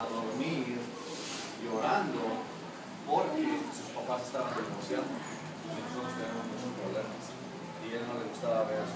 a dormir llorando porque sus papás estaban divorciando. Y nosotros teníamos muchos problemas. Y a él no le gustaba ver